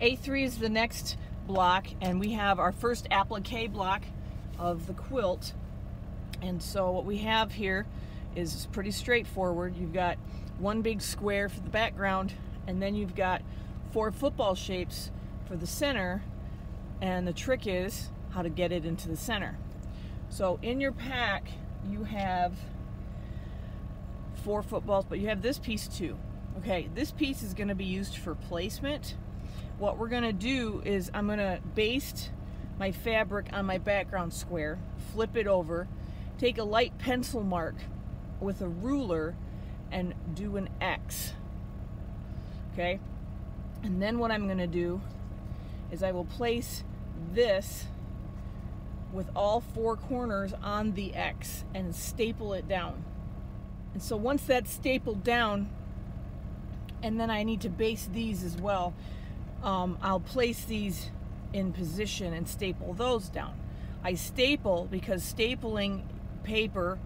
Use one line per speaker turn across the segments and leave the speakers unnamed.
A3 is the next block and we have our first applique block of the quilt. And so what we have here is pretty straightforward. You've got one big square for the background and then you've got four football shapes for the center and the trick is how to get it into the center. So in your pack you have four footballs but you have this piece too. Okay, this piece is going to be used for placement. What we're going to do is I'm going to baste my fabric on my background square, flip it over, take a light pencil mark with a ruler and do an X. Okay? And then what I'm going to do is I will place this with all four corners on the X and staple it down. And so once that's stapled down, and then I need to base these as well, um, I'll place these in position and staple those down. I staple because stapling paper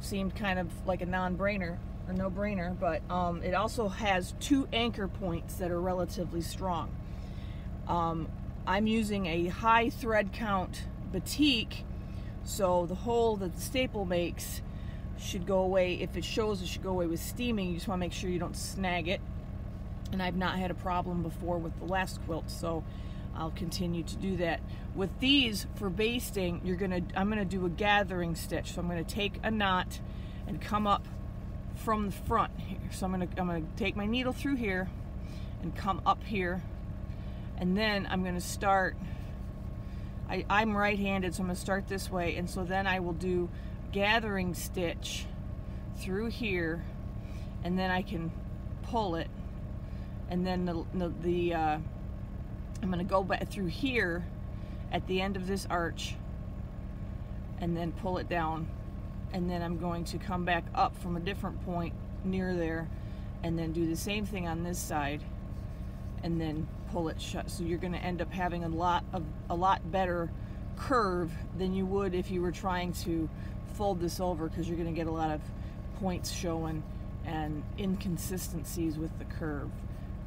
seemed kind of like a non-brainer or no-brainer, but um, it also has two anchor points that are relatively strong. Um, I'm using a high thread count batik, so the hole that the staple makes should go away. If it shows it should go away with steaming, you just want to make sure you don't snag it. And I've not had a problem before with the last quilt, so I'll continue to do that. With these, for basting, you're gonna, I'm gonna do a gathering stitch. So I'm gonna take a knot and come up from the front here. So I'm gonna, I'm gonna take my needle through here and come up here. And then I'm gonna start, I, I'm right-handed, so I'm gonna start this way. And so then I will do gathering stitch through here and then I can pull it and then the, the, the uh, I'm going to go back through here at the end of this arch and then pull it down. And then I'm going to come back up from a different point near there and then do the same thing on this side and then pull it shut. So you're going to end up having a lot of a lot better curve than you would if you were trying to fold this over because you're going to get a lot of points showing and inconsistencies with the curve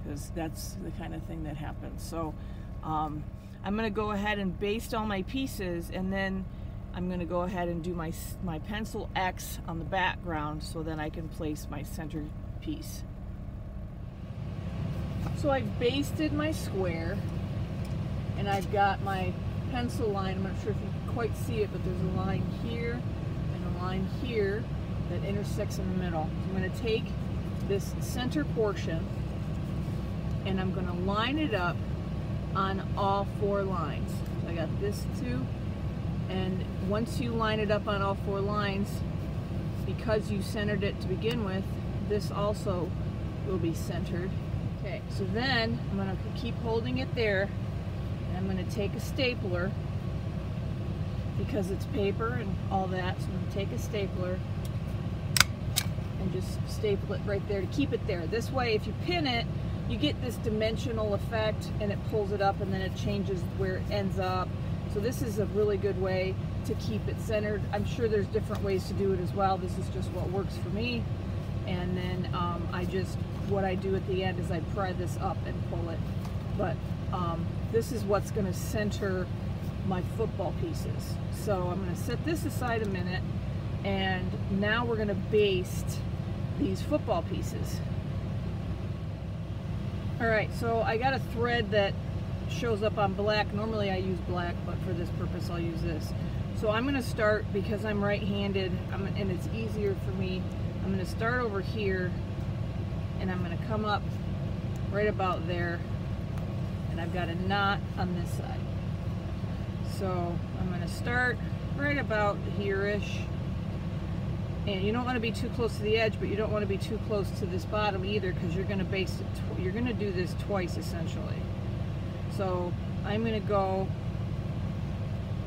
because that's the kind of thing that happens. So um, I'm going to go ahead and baste all my pieces and then I'm going to go ahead and do my, my pencil X on the background so then I can place my center piece. So I've basted my square and I've got my pencil line. I'm not sure if you can quite see it, but there's a line here and a line here that intersects in the middle. So I'm going to take this center portion and I'm going to line it up on all four lines. So I got this two, and once you line it up on all four lines, because you centered it to begin with, this also will be centered. Okay, so then I'm going to keep holding it there, and I'm going to take a stapler, because it's paper and all that, so I'm to take a stapler and just staple it right there to keep it there. This way, if you pin it, you get this dimensional effect and it pulls it up and then it changes where it ends up. So this is a really good way to keep it centered. I'm sure there's different ways to do it as well. This is just what works for me. And then um, I just, what I do at the end is I pry this up and pull it. But um, this is what's gonna center my football pieces. So I'm gonna set this aside a minute and now we're gonna baste these football pieces. All right, so I got a thread that shows up on black. Normally I use black, but for this purpose I'll use this. So I'm gonna start, because I'm right-handed, and it's easier for me, I'm gonna start over here, and I'm gonna come up right about there, and I've got a knot on this side. So I'm gonna start right about here-ish, and you don't want to be too close to the edge but you don't want to be too close to this bottom either because you're going to base it you're going to do this twice essentially. So I'm going to go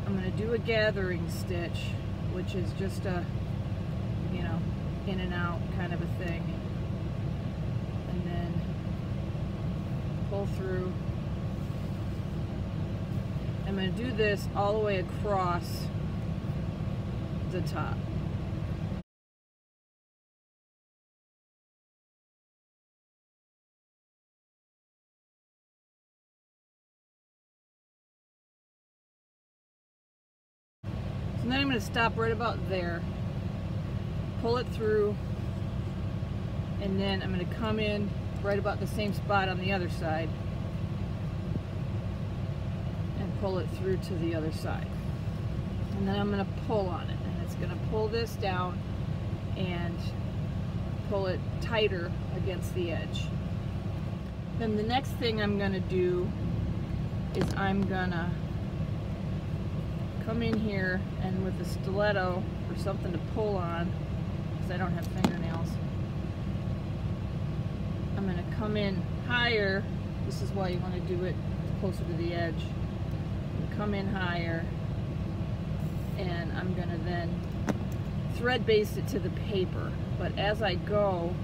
I'm going to do a gathering stitch which is just a you know in and out kind of a thing. And then pull through. I'm going to do this all the way across the top I'm going to stop right about there, pull it through, and then I'm going to come in right about the same spot on the other side and pull it through to the other side. And then I'm going to pull on it and it's going to pull this down and pull it tighter against the edge. Then the next thing I'm going to do is I'm going to come in here and with a stiletto or something to pull on because I don't have fingernails I'm going to come in higher. This is why you want to do it closer to the edge. Come in higher and I'm going to then thread baste it to the paper. But as I go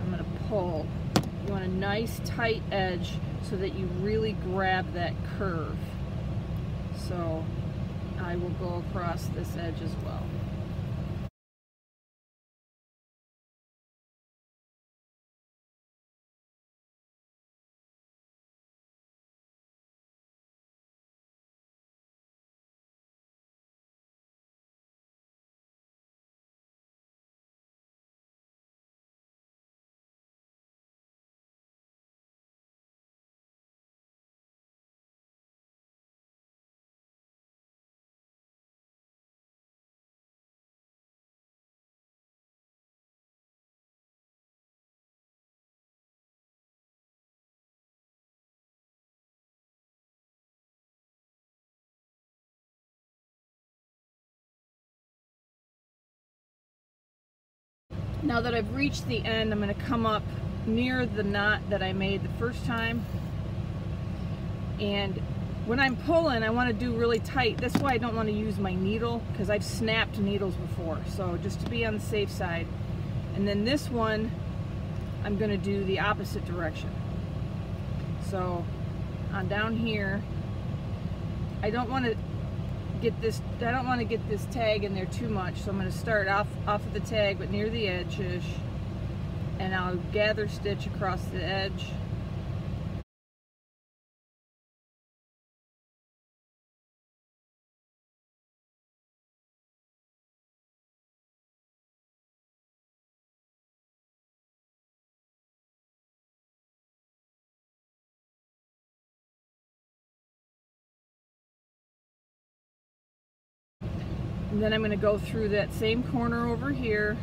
I'm going to pull. You want a nice tight edge so that you really grab that curve. So I will go across this edge as well. Now that I've reached the end, I'm going to come up near the knot that I made the first time. And when I'm pulling, I want to do really tight. That's why I don't want to use my needle because I've snapped needles before. So just to be on the safe side. And then this one, I'm going to do the opposite direction. So on down here, I don't want to get this, I don't want to get this tag in there too much, so I'm going to start off, off of the tag, but near the edge-ish, and I'll gather stitch across the edge. And then I'm going to go through that same corner over here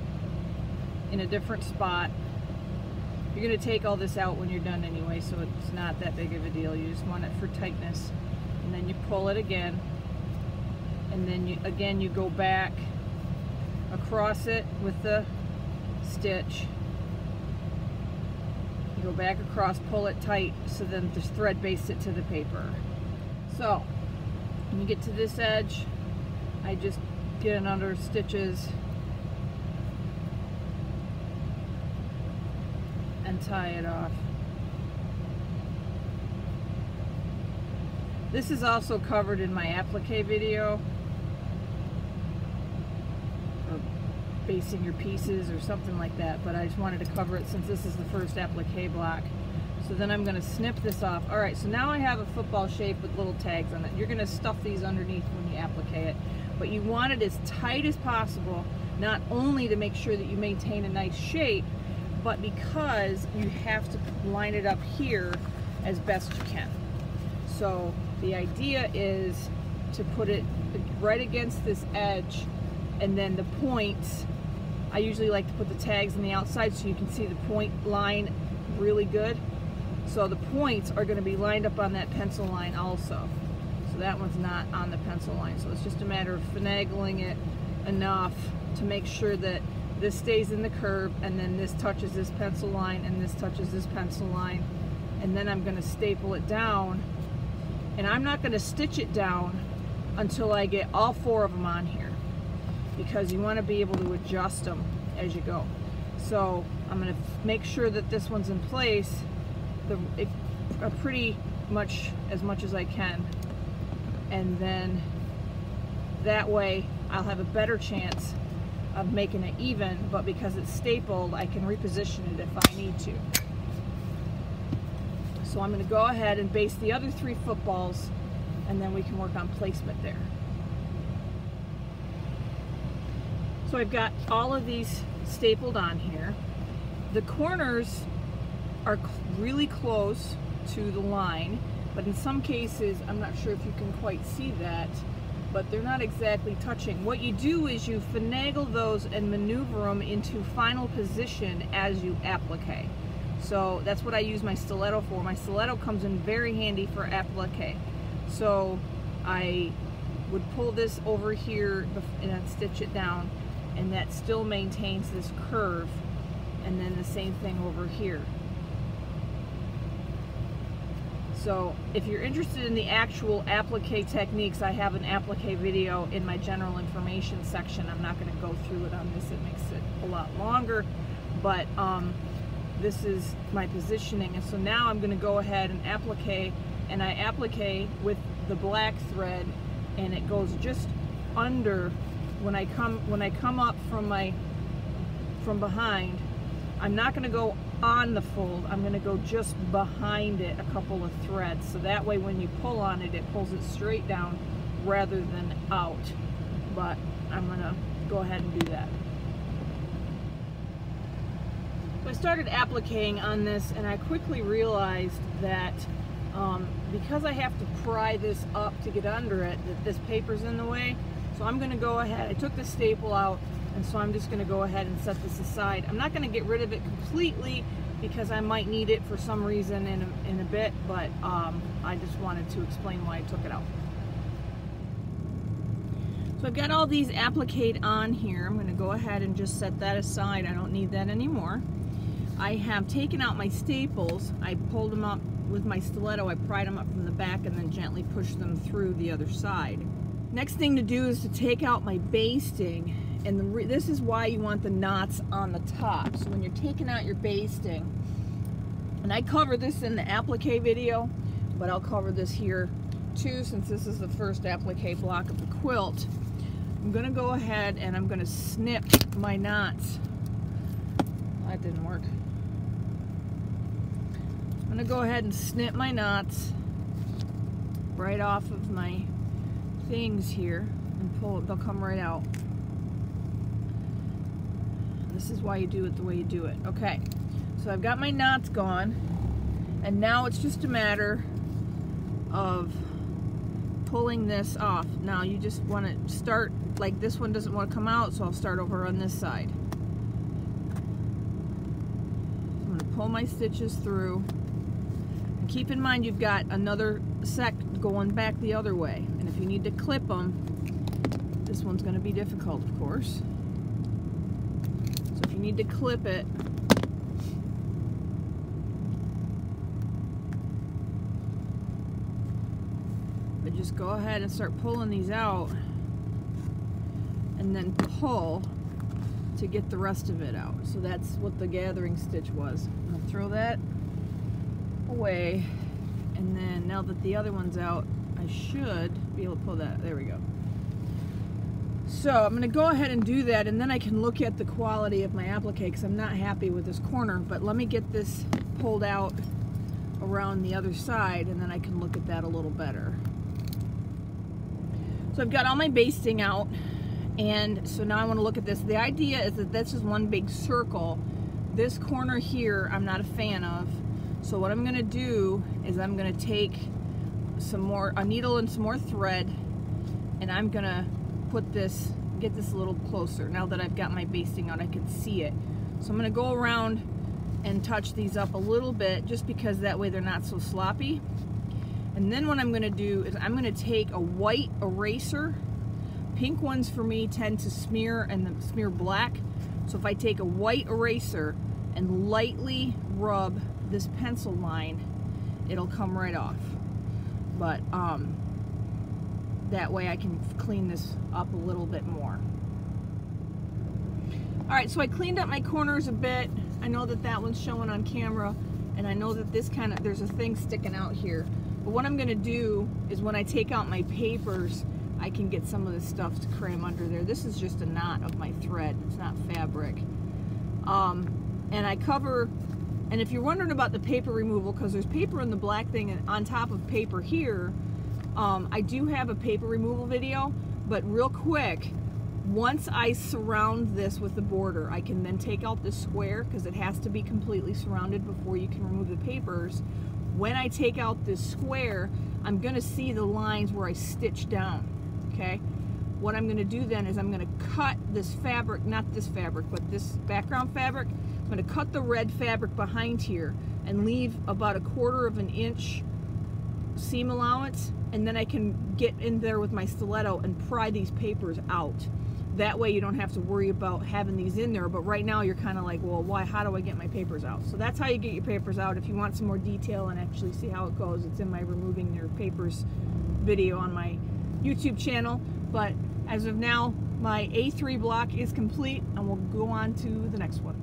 in a different spot. You're going to take all this out when you're done anyway, so it's not that big of a deal. You just want it for tightness. And then you pull it again. And then you, again you go back across it with the stitch. You go back across, pull it tight, so then just thread baste it to the paper. So, when you get to this edge, I just get under stitches and tie it off. This is also covered in my applique video or basting your pieces or something like that but I just wanted to cover it since this is the first applique block. So then I'm going to snip this off. Alright, so now I have a football shape with little tags on it. You're going to stuff these underneath when you applique it but you want it as tight as possible, not only to make sure that you maintain a nice shape, but because you have to line it up here as best you can. So the idea is to put it right against this edge and then the points, I usually like to put the tags on the outside so you can see the point line really good. So the points are going to be lined up on that pencil line also. So that one's not on the pencil line. So it's just a matter of finagling it enough to make sure that this stays in the curve and then this touches this pencil line and this touches this pencil line. And then I'm going to staple it down. And I'm not going to stitch it down until I get all four of them on here because you want to be able to adjust them as you go. So I'm going to make sure that this one's in place the, it, uh, pretty much as much as I can and then that way I'll have a better chance of making it even, but because it's stapled, I can reposition it if I need to. So I'm going to go ahead and base the other three footballs, and then we can work on placement there. So I've got all of these stapled on here. The corners are really close to the line, but in some cases, I'm not sure if you can quite see that, but they're not exactly touching. What you do is you finagle those and maneuver them into final position as you applique. So that's what I use my stiletto for. My stiletto comes in very handy for applique. So I would pull this over here and stitch it down and that still maintains this curve and then the same thing over here. So if you're interested in the actual applique techniques, I have an applique video in my general information section. I'm not going to go through it on this. It makes it a lot longer. But um, this is my positioning. And so now I'm going to go ahead and applique. And I applique with the black thread. And it goes just under when I come when I come up from my from behind. I'm not going to go on the fold, I'm going to go just behind it a couple of threads. So that way when you pull on it, it pulls it straight down rather than out. But I'm going to go ahead and do that. So I started appliquing on this and I quickly realized that um, because I have to pry this up to get under it, that this paper's in the way. So I'm going to go ahead, I took the staple out, and so I'm just going to go ahead and set this aside. I'm not going to get rid of it completely because I might need it for some reason in a, in a bit, but um, I just wanted to explain why I took it out. So I've got all these applique on here. I'm going to go ahead and just set that aside. I don't need that anymore. I have taken out my staples. I pulled them up with my stiletto. I pried them up from the back and then gently pushed them through the other side. Next thing to do is to take out my basting and the, this is why you want the knots on the top. So when you're taking out your basting, and I cover this in the applique video, but I'll cover this here too since this is the first applique block of the quilt. I'm gonna go ahead and I'm gonna snip my knots. That didn't work. I'm gonna go ahead and snip my knots right off of my things here and pull it, they'll come right out. This is why you do it the way you do it. Okay, so I've got my knots gone, and now it's just a matter of pulling this off. Now you just want to start, like this one doesn't want to come out, so I'll start over on this side. I'm going to pull my stitches through. And keep in mind you've got another sec going back the other way. And if you need to clip them, this one's going to be difficult, of course need to clip it. But just go ahead and start pulling these out and then pull to get the rest of it out. So that's what the gathering stitch was. To throw that away and then now that the other one's out I should be able to pull that. There we go. So I'm going to go ahead and do that and then I can look at the quality of my applique because I'm not happy with this corner. But let me get this pulled out around the other side and then I can look at that a little better. So I've got all my basting out and so now I want to look at this. The idea is that this is one big circle. This corner here I'm not a fan of. So what I'm going to do is I'm going to take some more, a needle and some more thread and I'm going to put this, get this a little closer. Now that I've got my basting on, I can see it. So I'm going to go around and touch these up a little bit just because that way they're not so sloppy. And then what I'm going to do is I'm going to take a white eraser. Pink ones for me tend to smear and smear black. So if I take a white eraser and lightly rub this pencil line, it'll come right off. But um, that way I can clean this up a little bit more. All right, so I cleaned up my corners a bit. I know that that one's showing on camera, and I know that this kind of, there's a thing sticking out here. But what I'm gonna do is when I take out my papers, I can get some of this stuff to cram under there. This is just a knot of my thread, it's not fabric. Um, and I cover, and if you're wondering about the paper removal, because there's paper in the black thing on top of paper here, um, I do have a paper removal video, but real quick, Once I surround this with the border, I can then take out the square because it has to be completely surrounded before you can remove the papers. When I take out this square, I'm gonna see the lines where I stitch down, okay? What I'm gonna do then is I'm gonna cut this fabric, not this fabric, but this background fabric. I'm gonna cut the red fabric behind here and leave about a quarter of an inch seam allowance and then I can get in there with my stiletto and pry these papers out. That way you don't have to worry about having these in there but right now you're kind of like well why how do I get my papers out? So that's how you get your papers out. If you want some more detail and actually see how it goes it's in my removing your papers video on my YouTube channel. But as of now my A3 block is complete and we'll go on to the next one